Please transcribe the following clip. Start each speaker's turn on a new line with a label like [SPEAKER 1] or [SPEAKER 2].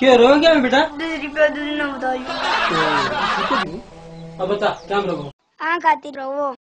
[SPEAKER 1] क्या रो क्या बेटा?
[SPEAKER 2] दूसरी पे दूसरी ना बताइए।
[SPEAKER 1] अब बता क्या रहो
[SPEAKER 2] हाँ खाती रहो।